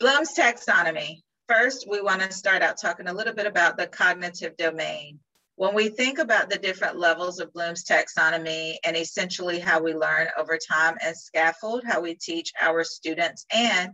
Bloom's taxonomy. First, we want to start out talking a little bit about the cognitive domain. When we think about the different levels of Bloom's taxonomy and essentially how we learn over time and scaffold, how we teach our students and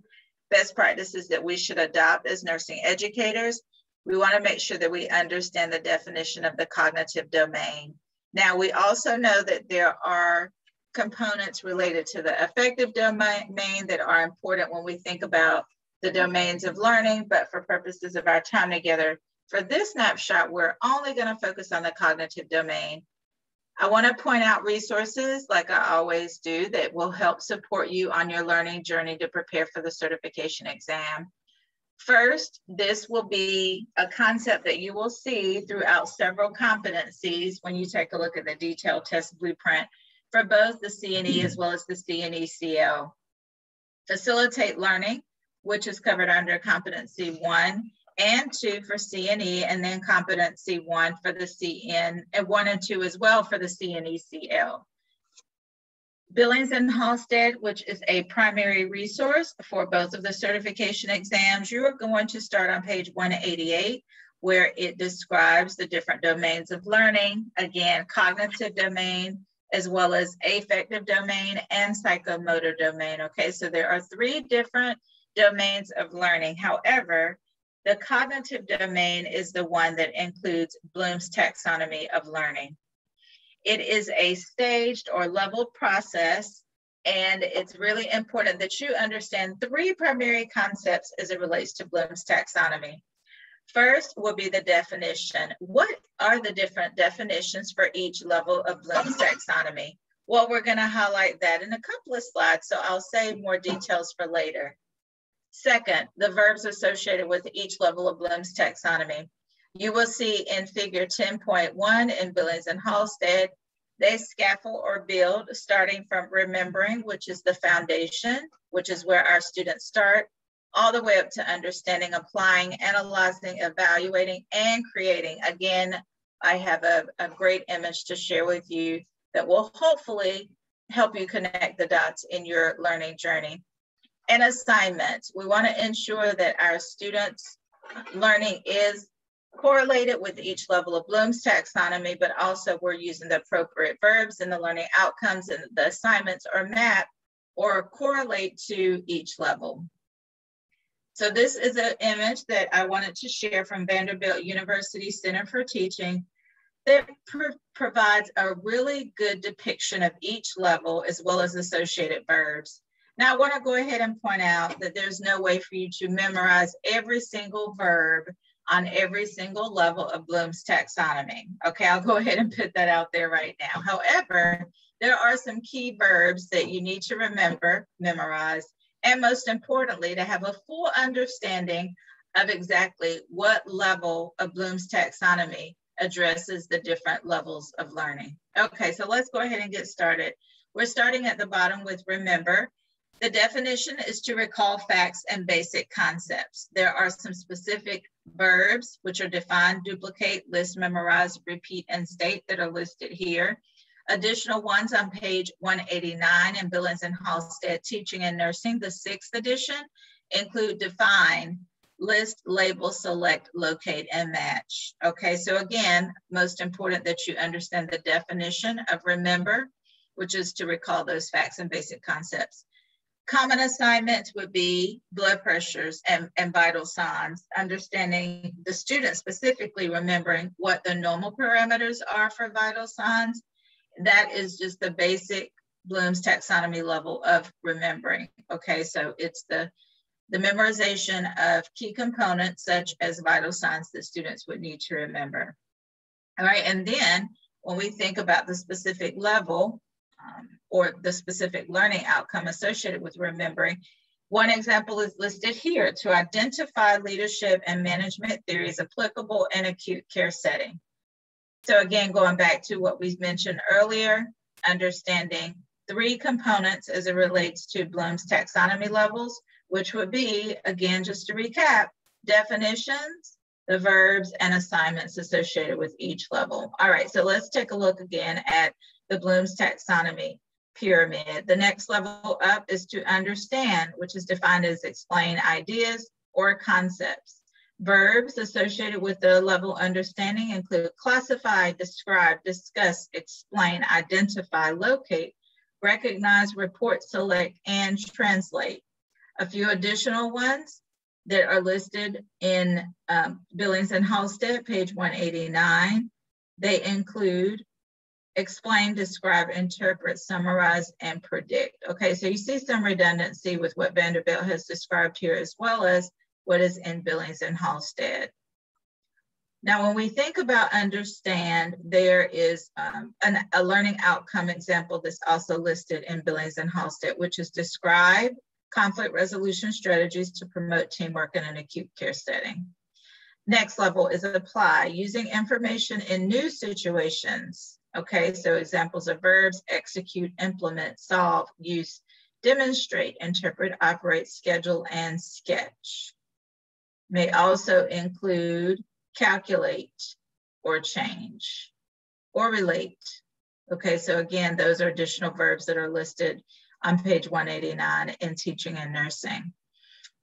best practices that we should adopt as nursing educators, we want to make sure that we understand the definition of the cognitive domain. Now, we also know that there are components related to the affective domain that are important when we think about the domains of learning, but for purposes of our time together, for this snapshot, we're only going to focus on the cognitive domain. I want to point out resources, like I always do, that will help support you on your learning journey to prepare for the certification exam. First, this will be a concept that you will see throughout several competencies when you take a look at the detailed test blueprint for both the CNE as well as the CNE-CL. Facilitate learning, which is covered under competency one and two for CNE, and then competency one for the CN, and one and two as well for the CNE-CL. Billings and Halstead, which is a primary resource for both of the certification exams, you are going to start on page 188, where it describes the different domains of learning, again, cognitive domain, as well as affective domain and psychomotor domain, okay? So there are three different domains of learning. However, the cognitive domain is the one that includes Bloom's taxonomy of learning. It is a staged or leveled process, and it's really important that you understand three primary concepts as it relates to Bloom's taxonomy. First will be the definition. What are the different definitions for each level of Bloom's taxonomy? Well, we're going to highlight that in a couple of slides, so I'll save more details for later. Second, the verbs associated with each level of Bloom's taxonomy. You will see in figure 10.1 in Billings and Halstead, they scaffold or build starting from remembering, which is the foundation, which is where our students start, all the way up to understanding, applying, analyzing, evaluating, and creating. Again, I have a, a great image to share with you that will hopefully help you connect the dots in your learning journey and assignment. We want to ensure that our students' learning is correlated with each level of Bloom's taxonomy, but also we're using the appropriate verbs and the learning outcomes and the assignments are mapped or correlate to each level. So this is an image that I wanted to share from Vanderbilt University Center for Teaching that pr provides a really good depiction of each level as well as associated verbs. Now I wanna go ahead and point out that there's no way for you to memorize every single verb on every single level of Bloom's taxonomy. Okay, I'll go ahead and put that out there right now. However, there are some key verbs that you need to remember, memorize, and most importantly, to have a full understanding of exactly what level of Bloom's taxonomy addresses the different levels of learning. Okay, so let's go ahead and get started. We're starting at the bottom with remember. The definition is to recall facts and basic concepts. There are some specific verbs which are defined, duplicate, list, memorize, repeat, and state that are listed here. Additional ones on page 189 in Billings and Halstead Teaching and Nursing, the sixth edition, include define, list, label, select, locate, and match. Okay, so again, most important that you understand the definition of remember, which is to recall those facts and basic concepts. Common assignments would be blood pressures and, and vital signs, understanding the student specifically remembering what the normal parameters are for vital signs. That is just the basic Bloom's taxonomy level of remembering. Okay, so it's the, the memorization of key components such as vital signs that students would need to remember. All right, and then when we think about the specific level, um, or the specific learning outcome associated with remembering. One example is listed here to identify leadership and management theories applicable in acute care setting. So again, going back to what we mentioned earlier, understanding three components as it relates to Bloom's taxonomy levels, which would be, again, just to recap, definitions, the verbs and assignments associated with each level. All right, so let's take a look again at the Bloom's taxonomy. pyramid. The next level up is to understand, which is defined as explain ideas or concepts. Verbs associated with the level understanding include classify, describe, discuss, explain, identify, locate, recognize, report, select, and translate. A few additional ones that are listed in um, Billings and Halstead, page 189. They include explain, describe, interpret, summarize, and predict. Okay, so you see some redundancy with what Vanderbilt has described here as well as what is in Billings and Halstead. Now, when we think about understand, there is um, an, a learning outcome example that's also listed in Billings and Halstead, which is describe conflict resolution strategies to promote teamwork in an acute care setting. Next level is apply, using information in new situations. Okay, so examples of verbs, execute, implement, solve, use, demonstrate, interpret, operate, schedule, and sketch may also include calculate or change or relate. Okay, so again, those are additional verbs that are listed on page 189 in teaching and nursing.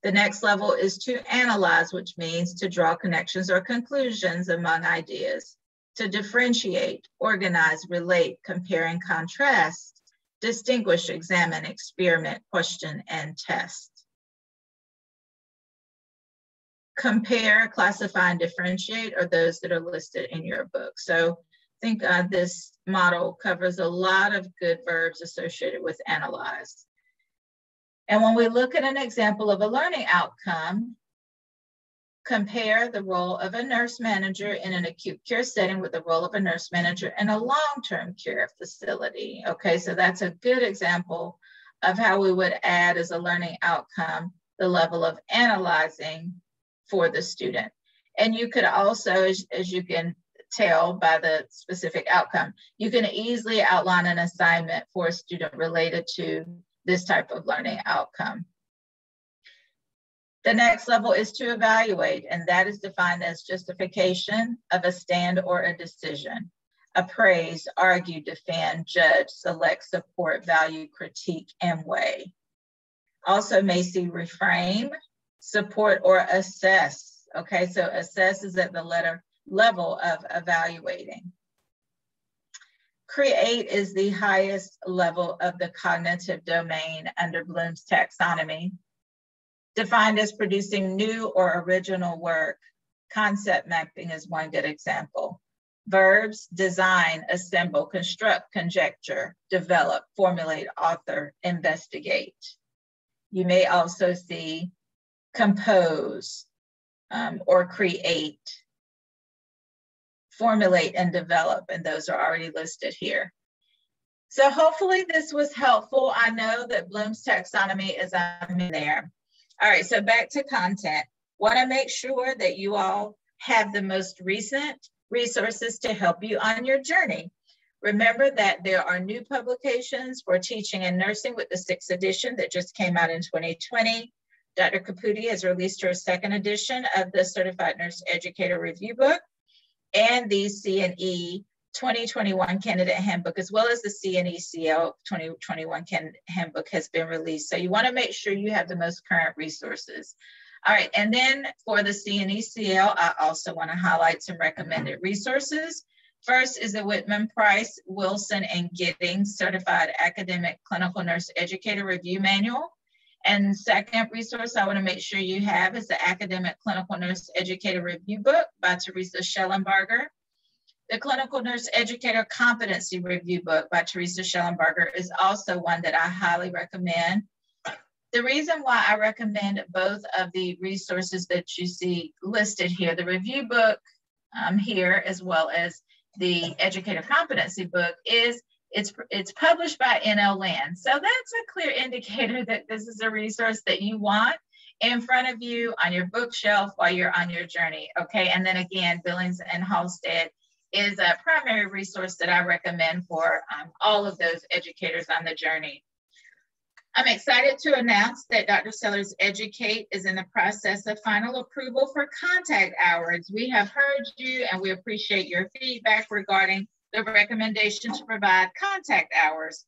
The next level is to analyze, which means to draw connections or conclusions among ideas, to differentiate, organize, relate, compare and contrast, distinguish, examine, experiment, question, and test compare, classify, and differentiate are those that are listed in your book. So I think uh, this model covers a lot of good verbs associated with analyze. And when we look at an example of a learning outcome, compare the role of a nurse manager in an acute care setting with the role of a nurse manager in a long-term care facility. Okay, so that's a good example of how we would add as a learning outcome the level of analyzing for the student. And you could also, as, as you can tell by the specific outcome, you can easily outline an assignment for a student related to this type of learning outcome. The next level is to evaluate, and that is defined as justification of a stand or a decision. Appraise, argue, defend, judge, select, support, value, critique, and weigh. Also may see reframe, support or assess. Okay, so assess is at the letter level of evaluating. Create is the highest level of the cognitive domain under Bloom's taxonomy, defined as producing new or original work. Concept mapping is one good example. Verbs, design, assemble, construct, conjecture, develop, formulate, author, investigate. You may also see compose, um, or create, formulate, and develop. And those are already listed here. So hopefully this was helpful. I know that Bloom's taxonomy is in there. All right, so back to content. Want to make sure that you all have the most recent resources to help you on your journey. Remember that there are new publications for teaching and nursing with the sixth edition that just came out in 2020. Dr. Caputi has released her second edition of the Certified Nurse Educator Review Book and the CNE 2021 Candidate Handbook, as well as the CNECL 2021 Candidate Handbook has been released. So you wanna make sure you have the most current resources. All right, and then for the CNECL, I also wanna highlight some recommended resources. First is the Wittmann-Price, Wilson, and Gittings Certified Academic Clinical Nurse Educator Review Manual. And second resource I want to make sure you have is the Academic Clinical Nurse Educator Review Book by Teresa Shellenbarger. The Clinical Nurse Educator Competency Review Book by Teresa Shellenbarger is also one that I highly recommend. The reason why I recommend both of the resources that you see listed here, the review book um, here, as well as the Educator Competency book, is it's, it's published by NLN. So that's a clear indicator that this is a resource that you want in front of you on your bookshelf while you're on your journey. Okay. And then again, Billings and Halstead is a primary resource that I recommend for um, all of those educators on the journey. I'm excited to announce that Dr. Sellars Educate is in the process of final approval for contact hours. We have heard you and we appreciate your feedback regarding the recommendation to provide contact hours.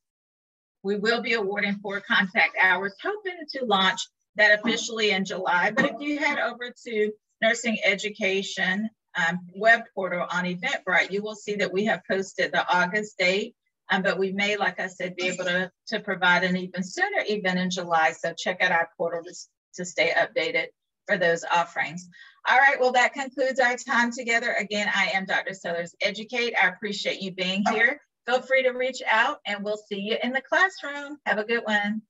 We will be awarding four contact hours, hoping to launch that officially in July. But if you head over to Nursing Education um, web portal on Eventbrite, you will see that we have posted the August date, um, but we may, like I said, be able to, to provide an even sooner event in July. So check out our portal to, to stay updated for those offerings. All right, well, that concludes our time together. Again, I am Dr. Sellars Educate. I appreciate you being here. Feel free to reach out and we'll see you in the classroom. Have a good one.